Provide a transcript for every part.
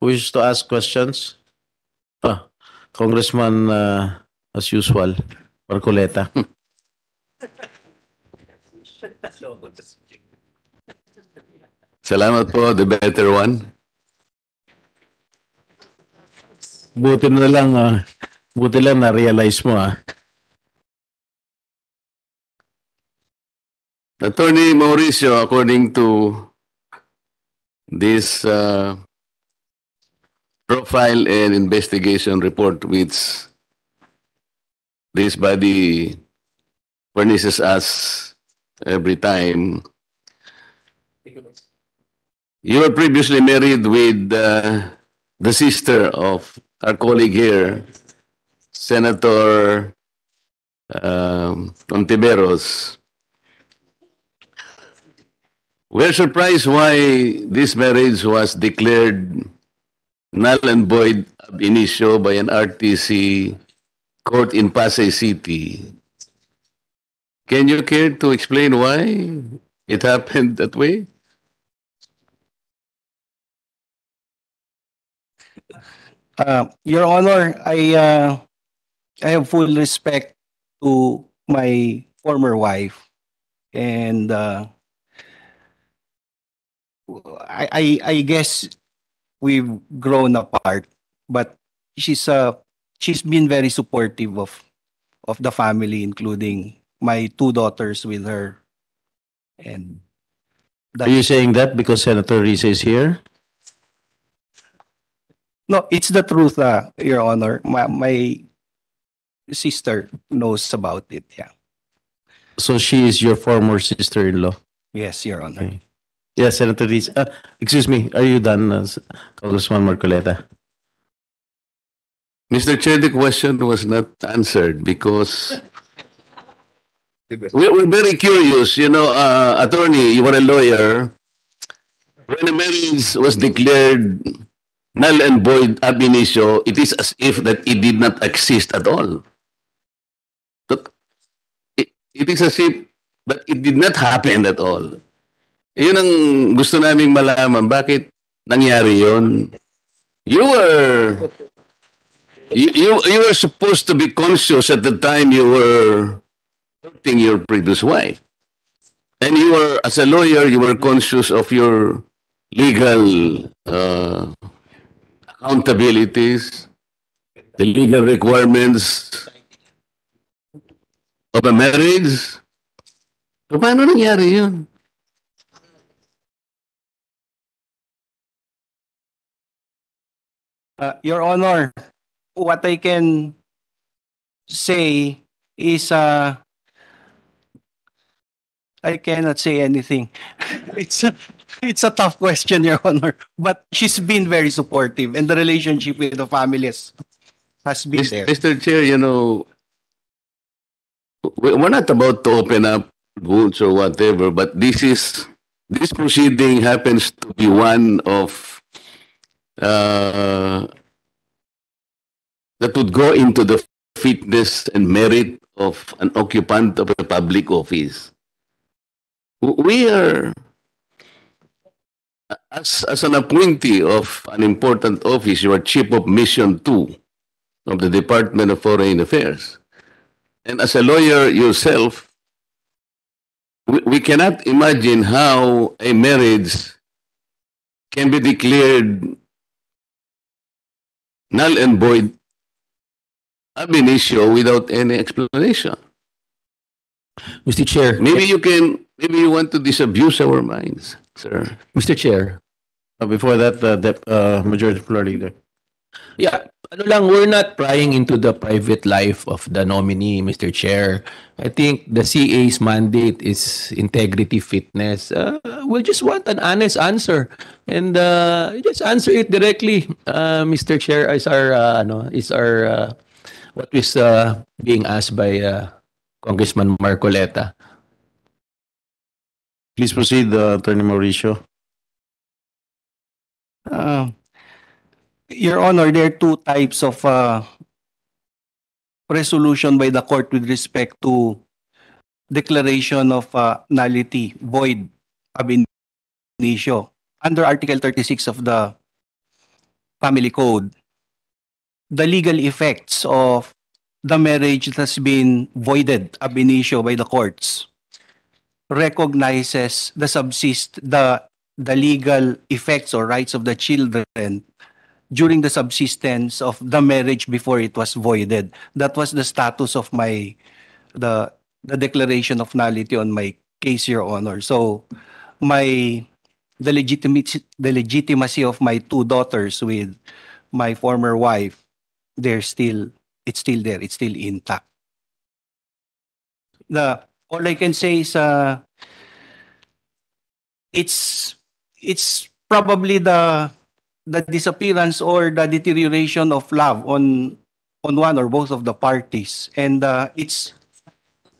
who wishes to ask questions? Ah, Congressman, uh, as usual, Marcoleta. Salamat po, the better one. Buti na lang, ah, buti lang na-realize mo ah. Attorney Mauricio, according to this uh, profile and investigation report which this body furnishes us every time, you were previously married with uh, the sister of our colleague here, Senator um. We're surprised why this marriage was declared null and void ab initio by an RTC court in Pasay City. Can you care to explain why it happened that way? Uh, Your Honor, I uh, I have full respect to my former wife, and uh, I, I I guess we've grown apart, but she's uh she's been very supportive of of the family, including my two daughters with her, and Are you saying that because Senator Risa is here? No, it's the truth, uh, Your Honor. My, my sister knows about it. Yeah. So she is your former sister-in-law? Yes, Your Honor. Okay. Yes, Senator Risa. Uh, excuse me, are you done, uh, Congressman Marcoleta? Mr. Chair, the question was not answered because we we're very curious. You know, uh, attorney, you were a lawyer. When a marriage was declared null and void ab initio, it is as if that it did not exist at all. But it, it is as if that it did not happen at all. Yun ang gusto naming malaman. Bakit nangyari yun? You were you, you you were supposed to be conscious at the time you were hurting your previous wife. And you were, as a lawyer, you were conscious of your legal uh, accountabilities, the legal requirements of a marriage. So, paano nangyari yun? Uh, Your Honor, what I can say is uh, I cannot say anything. it's a it's a tough question, Your Honor. But she's been very supportive, and the relationship with the families has been Mis- there. Mr. Chair, you know, we're not about to open up wounds or whatever, but this is, this proceeding happens to be one of, uh, that would go into the fitness and merit of an occupant of a public office. We are, as, as an appointee of an important office, you are chief of mission two of the Department of Foreign Affairs. And as a lawyer yourself, we, we cannot imagine how a marriage can be declared null and void ab initio without any explanation. Mr. Chair, Maybe you can, maybe you want to disabuse our minds, sir. Mr. Chair. Uh, before that, uh, Dep- uh, Majority Floor Leader. Yeah, ano lang, we're not prying into the private life of the nominee, Mr. Chair. I think the CA's mandate is integrity, fitness. Uh, we just want an honest answer. And uh, just answer it directly, uh, Mr. Chair, is our, uh, ano, is our, uh, what is uh, being asked by uh, Congressman Marcoleta. Please proceed, uh, Attorney Mauricio. Uh, Your Honor, there are two types of uh, resolution by the court with respect to declaration of uh, nullity, void, ab initio. Under Article 36 of the family code, the legal effects of the marriage that has been voided ab initio by the courts recognizes the subsist the the legal effects or rights of the children during the subsistence of the marriage before it was voided. That was the status of my the the declaration of nullity on my case, Your Honor. So my the legitimacy the legitimacy of my two daughters with my former wife, they're still it's still there, it's still intact. The all I can say is uh it's it's probably the the disappearance or the deterioration of love on on one or both of the parties and uh, it's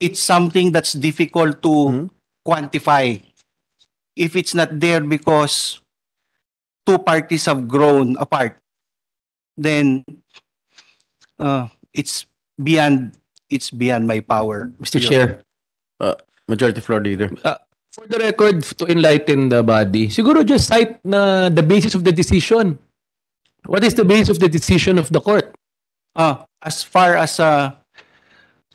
it's something that's difficult to Mhm. quantify if it's not there because two parties have grown apart then uh, it's beyond it's beyond my power Mr. Chair, Majority Floor Leader. For the record, to enlighten the body, siguro just cite na the basis of the decision. What is the basis of the decision of the court? Ah, as far as uh,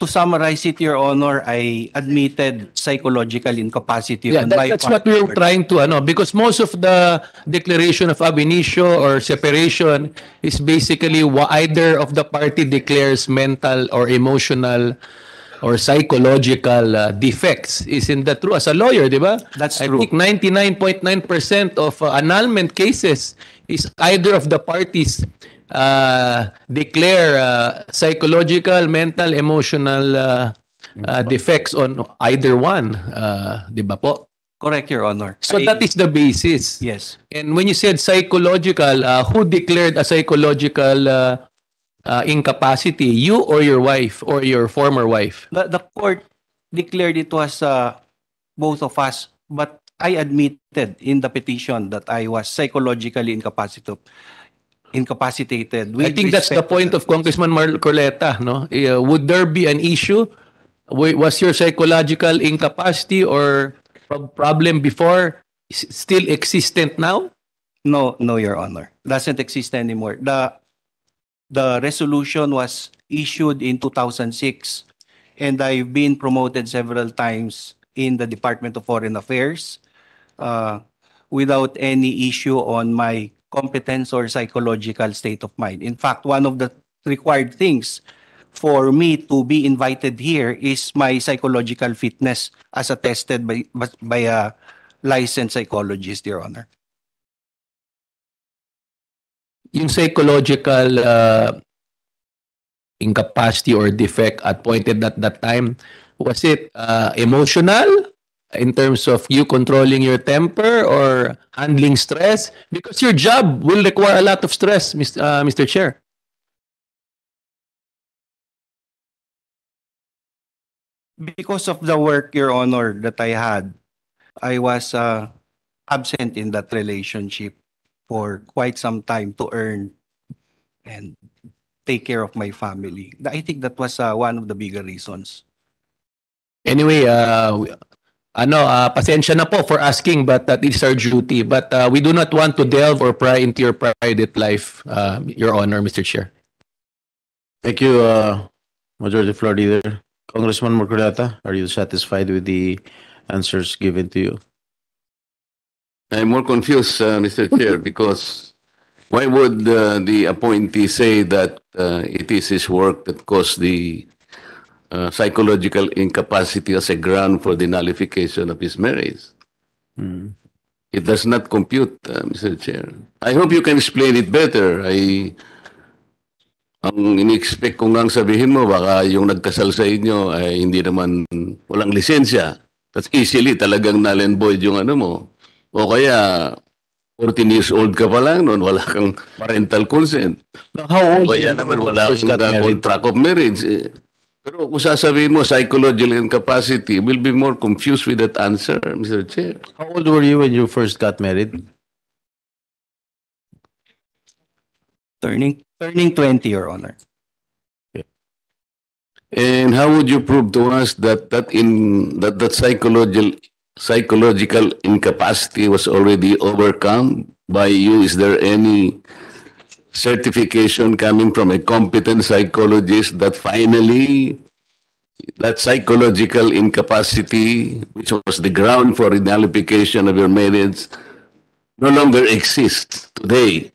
to summarize it, Your Honor, I admitted psychological incapacity Yeah, on that- my that's what we were part. trying to ano because most of the declaration of ab initio or separation is basically either of the party declares mental or emotional or psychological uh, defects. Isn't that true? As a lawyer, di ba? That's I true. think 99.9% of uh, annulment cases is either of the parties uh, declare uh, psychological, mental, emotional uh, uh, defects on either one. Uh, di ba po? Correct, Your Honor. So I- that is the basis. Yes. And when you said psychological, uh, who declared a psychological uh, uh, incapacity? You or your wife or your former wife? The, the court declared it was uh, both of us, but I admitted in the petition that I was psychologically incapacitated. incapacitated. I think that's the point of Congressman Marcoleta. No, Uh, would there be an issue? Wa- Was your psychological incapacity or pro- problem before still existent now? No, no, Your Honor. Doesn't exist anymore. The the resolution was issued in 2006 and I've been promoted several times in the Department of Foreign Affairs uh, without any issue on my competence or psychological state of mind. In fact, one of the required things for me to be invited here is my psychological fitness as attested by by a licensed psychologist, Your Honor. Yung psychological uh, incapacity or defect at pointed at that time, was it uh, emotional in terms of you controlling your temper or handling stress? Because your job will require a lot of stress, Mis- uh, Mr. Chair. Because of the work, Your Honor, that I had, I was uh, absent in that relationship for quite some time to earn and take care of my family. I think that was uh, one of the bigger reasons. Anyway, uh, we- ano, uh, pasensya na po for asking but that is our duty. But uh, we do not want to delve or pry into your private life, uh, Your Honor, Mr. Chair. Thank you, uh, Majority Floor Leader. Congressman Marcoleta, are you satisfied with the answers given to you? I'm more confused, uh, Mr. Chair, because why would uh, the appointee say that uh, it is his work that caused the uh, psychological incapacity as a ground for the nullification of his marriage? Hmm. It does not compute, uh, Mr. Chair. I hope you can explain it better. I ang ini-expect ko ngang sabihin mo, baka yung nagkasal sa inyo ay hindi naman walang lisensya. That's easily talagang null and void yung ano mo. O kaya 14 years old ka pa lang noon, wala kang parental consent. How O kaya naman wala kang contract of marriage. Eh, Pero kung sasabihin mo psychological incapacity, will be more confused with that answer, Mr. Chair. How old were you when you first got married? Turning turning 20, Your Honor. And how would you prove to us that that in that that psychological psychological incapacity was already overcome by you? Is there any certification coming from a competent psychologist that finally that psychological incapacity, which was the ground for nullification of your marriage, no longer exists today.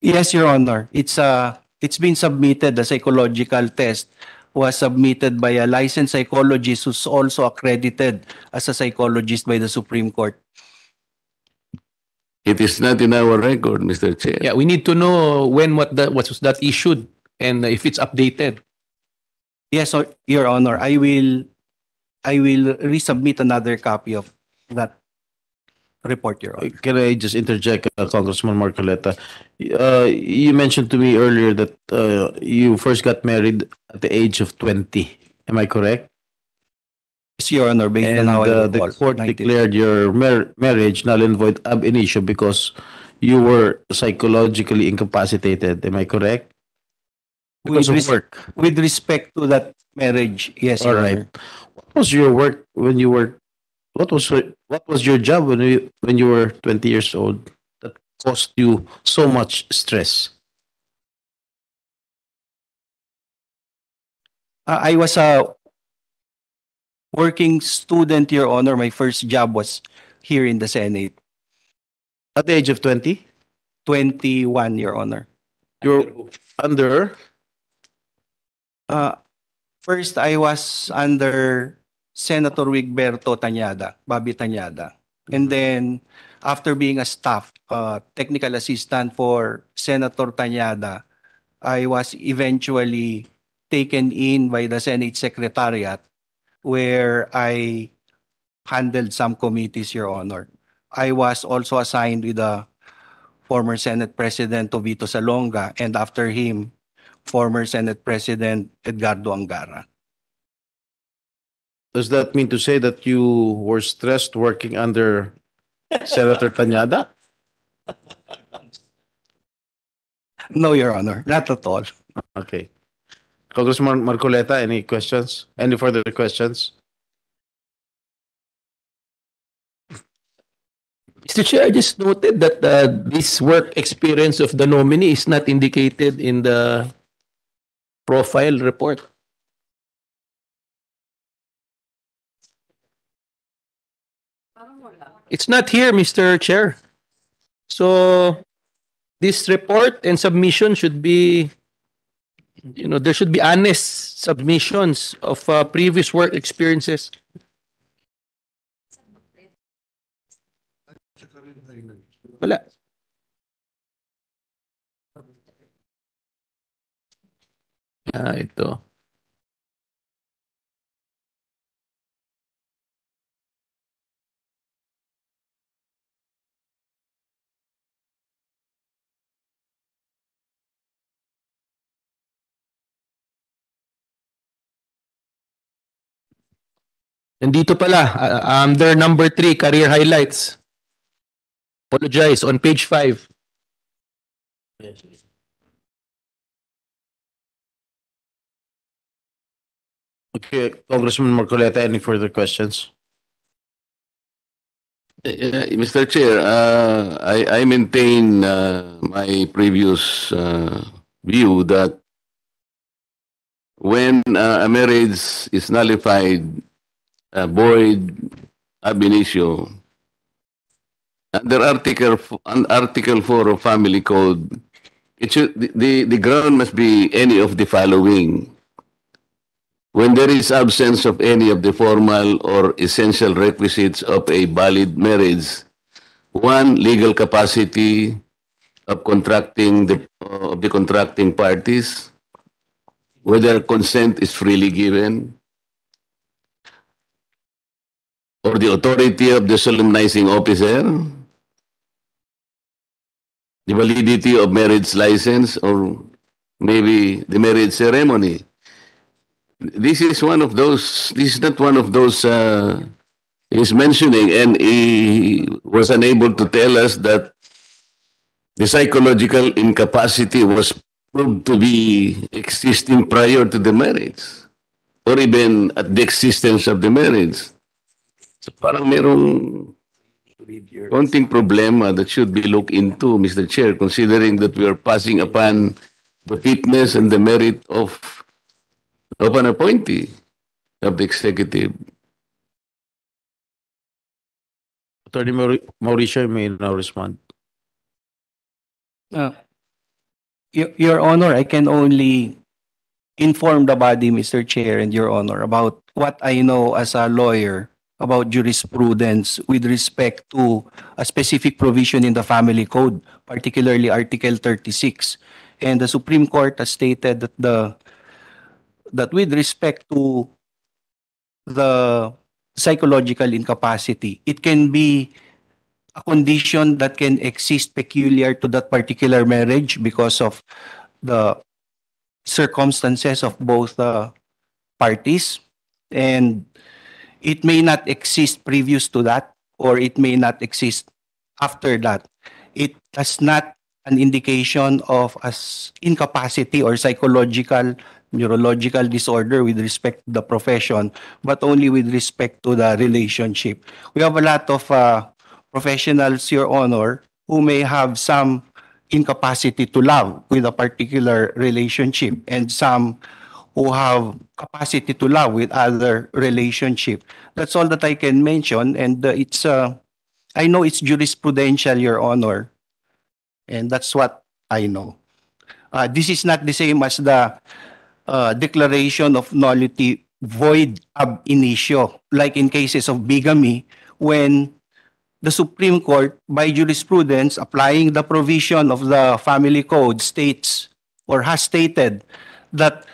Yes, Your Honor. It's uh it's been submitted. The psychological test was submitted by a licensed psychologist who's also accredited as a psychologist by the Supreme Court. It is not in our record, Mr. Chair. Yeah, we need to know when what that what was that issued and if it's updated. Yes, so- Your Honor. I will I will resubmit another copy of that report, Your Honor. Can I just interject, uh, Congressman Marcoleta? Uh, you mentioned to me earlier that uh, you first got married at the age of 20. Am I correct? Yes, Your Honor, based on And how I uh, the court 19 declared your mar- marriage null and void ab initio because you were psychologically incapacitated. Am I correct? Because With of work. With respect to that marriage, yes, All Your right. Honor. What was your work when you were? What was what was your job when you when you were 20 years old that caused you so much stress? Uh, I was a working student, Your Honor. My first job was here in the Senate. At the age of 20, 21, Your Honor. you're under Uh, first, I was under Senator Wigberto Tanyada, Bobby Tanyada. And then, after being a staff, uh, technical assistant for Senator Tanyada, I was eventually taken in by the Senate Secretariat where I handled some committees, Your Honor. I was also assigned with the former Senate President Tovito Salonga and after him, former Senate President Edgardo Angara. Does that mean to say that you were stressed working under Senator Tañada? No, Your Honor, not at all. Okay. Congressman Marcoleta, any questions? Any further questions? Mr. Chair, I just noted that uh, this work experience of the nominee is not indicated in the profile report. It's not here, Mr. Chair. So this report and submission should be, you know, there should be honest submissions of uh, previous work experiences. Wala. Ah, ito. Nandito pala, uh, under number three, career highlights. Apologize, on page five. Okay, Congressman Marcoleta, any further questions? Uh, Mr. Chair, uh, I, I maintain uh, my previous uh, view that when uh, a marriage is nullified, void, ab under Article f- un- Article Four of Family Code, it should the, the the ground must be any of the following. When there is absence of any of the formal or essential requisites of a valid marriage, one, legal capacity of contracting the, uh, of the contracting parties, whether consent is freely given, or the authority of the solemnizing officer, the validity of marriage license, or maybe the marriage ceremony? This is one of those this is not one of those uh he's mentioning and he was unable to tell us that the psychological incapacity was proved to be existing prior to the marriage or even at the existence of the marriage so parang merong konting problema that should be looked into, Mr. Chair, considering that we are passing upon the fitness and the merit of of an appointee of the executive. Attorney Mauri- Mauricio may now respond. Uh, Your, Your Honor, I can only inform the body, Mr. Chair and Your Honor, about what I know as a lawyer about jurisprudence with respect to a specific provision in the Family Code, particularly Article 36. And the Supreme Court has stated that the that with respect to the psychological incapacity, it can be a condition that can exist peculiar to that particular marriage because of the circumstances of both uh, parties and it may not exist previous to that or it may not exist after that. It has not an indication of as incapacity or psychological neurological disorder with respect to the profession but only with respect to the relationship. We have a lot of uh, professionals, Your Honor, who may have some incapacity to love with a particular relationship and some who have capacity to love with other relationship. That's all that I can mention and uh, it's uh, I know it's jurisprudential, Your Honor, and that's what I know. Uh, this is not the same as the uh, declaration of nullity void ab initio, like in cases of bigamy, when the Supreme Court, by jurisprudence, applying the provision of the Family Code, states or has stated that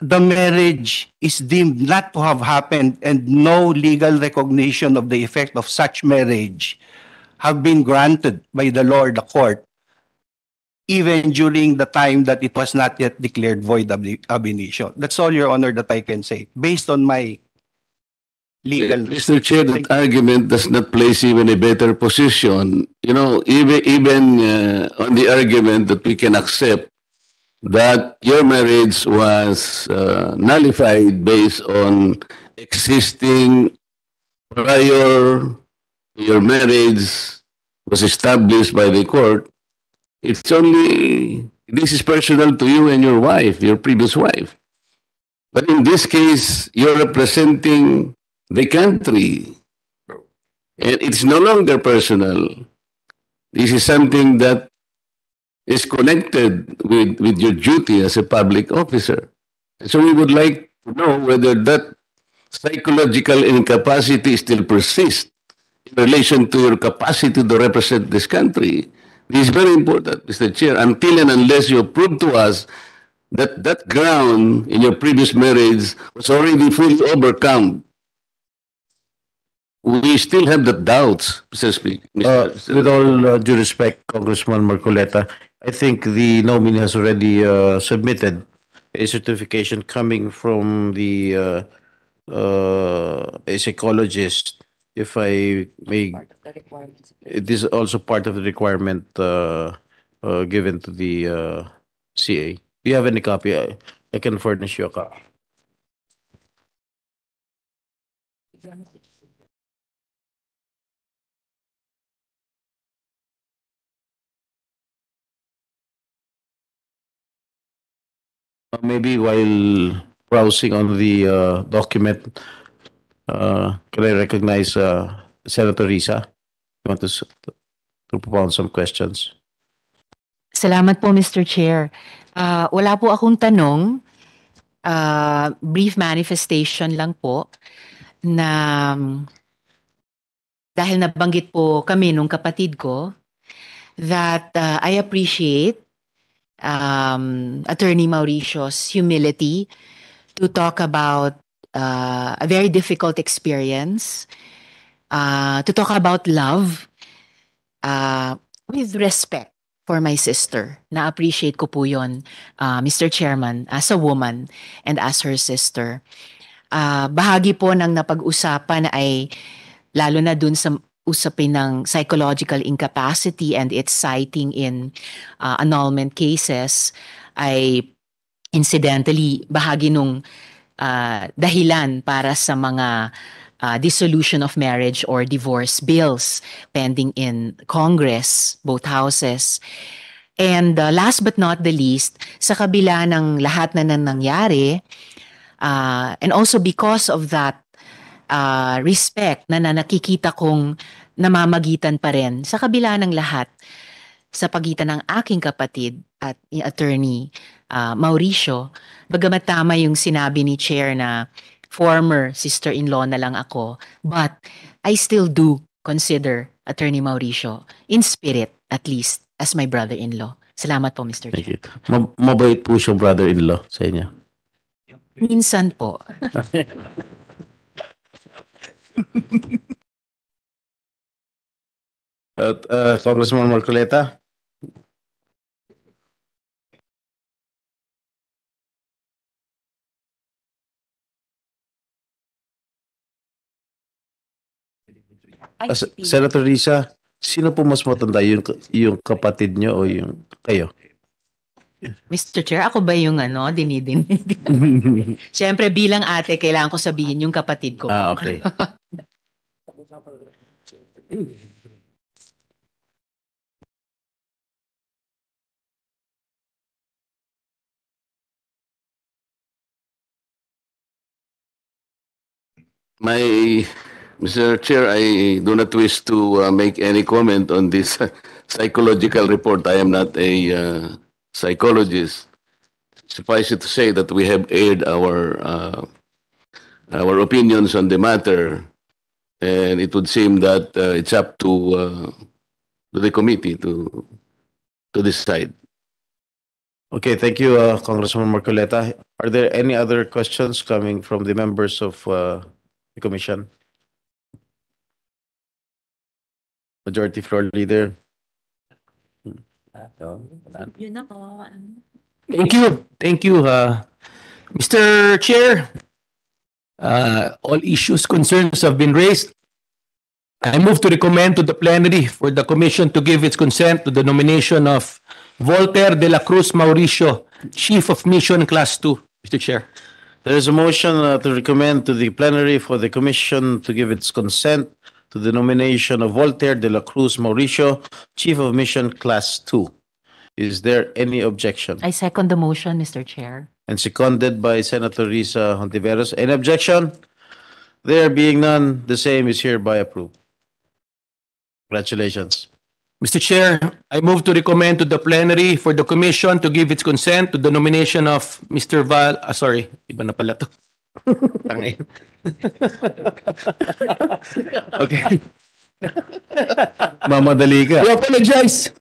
the marriage is deemed not to have happened and no legal recognition of the effect of such marriage have been granted by the law or the court even during the time that it was not yet declared void ab ab initio. That's all, Your Honor, that I can say, based on my legal... Mr. Chair, that argument does not place you in a better position. You know, even even uh, on the argument that we can accept that your marriage was uh, nullified based on existing prior your marriage was established by the court. It's only this is personal to you and your wife, your previous wife. But in this case, you're representing the country. And it's no longer personal. This is something that is connected with, with your duty as a public officer. So we would like to know whether that psychological incapacity still persists in relation to your capacity to represent this country. This is very important, Mr. Chair, until and unless you prove to us that that ground in your previous marriage was already fully overcome we still have the doubts, Mr. Speaker. Uh, with all uh, due respect, Congressman Marcoleta, I think the nominee has already uh, submitted a certification coming from the uh, uh, a psychologist. If I may, it is also part of the requirement uh, uh, given to the uh, CA. Do you have any copy? I, I can furnish you a copy. Uh, Maybe while browsing on the uh, document, uh, can I recognize uh, Senator Risa? You want to, to propound some questions? Salamat po, Mr. Chair. Ah, wala po akong tanong. Ah, brief manifestation lang po na dahil nabanggit po kami nung kapatid ko that ah, I appreciate um, Attorney Mauricio's humility to talk about uh, a very difficult experience, uh, to talk about love uh, with respect for my sister. Na-appreciate ko po yun, uh, Mr. Chairman, as a woman and as her sister. Uh, bahagi po ng napag-usapan ay lalo na dun sa usapin ng psychological incapacity and its citing in uh, annulment cases ay incidentally bahagi nung uh, dahilan para sa mga uh, dissolution of marriage or divorce bills pending in Congress, both houses. And uh, last but not the least, sa kabila ng lahat na nang nangyari, uh, and also because of that uh, respect na, na nakikita kong namamagitan pa rin sa kabila ng lahat sa pagitan ng aking kapatid at attorney uh, Mauricio, bagamat tama yung sinabi ni Chair na former sister-in-law na lang ako, but I still do consider attorney Mauricio in spirit at least as my brother-in-law. Salamat po, Mr. Thank Chair. you. Ma- mabait po siyang brother-in-law sa inyo. Minsan po. At uh, Congressman Marcoleta? Ay, Ah, Sen- Senator Risa, sino po mas matanda, yung, yung kapatid niyo o yung kayo? Mr. Chair, ako ba yung ano, dinidinig? Siyempre, bilang ate, kailangan ko sabihin yung kapatid ko. ah, okay. My, Mr. Chair, I do not wish to uh, make any comment on this psychological report. I am not a uh, psychologist. Suffice it to say that we have aired our uh, our opinions on the matter, and it would seem that uh, it's up to uh, to the committee to to decide. Okay, thank you, uh, Congressman Marcoleta. Are there any other questions coming from the members of uh, the commission? Majority Floor Leader? Yun na po. Thank you. Thank you, uh, Mr. Chair. Uh, all issues, concerns have been raised. I move to recommend to the plenary for the commission to give its consent to the nomination of Voltaire de la Cruz Mauricio, Chief of Mission Class 2, Mr. Chair. There is a motion uh, to recommend to the plenary for the commission to give its consent to the nomination of Voltaire de la Cruz Mauricio, Chief of Mission Class 2. Is there any objection? I second the motion, Mr. Chair. And seconded by Senator Risa Hontiveros. Any objection? There being none, the same is hereby approved. Congratulations. Mr. Chair, I move to recommend to the plenary for the commission to give its consent to the nomination of Mr. Val, ah, sorry, iba na pala to. Tangay. okay. Mamadali ka. I apologize.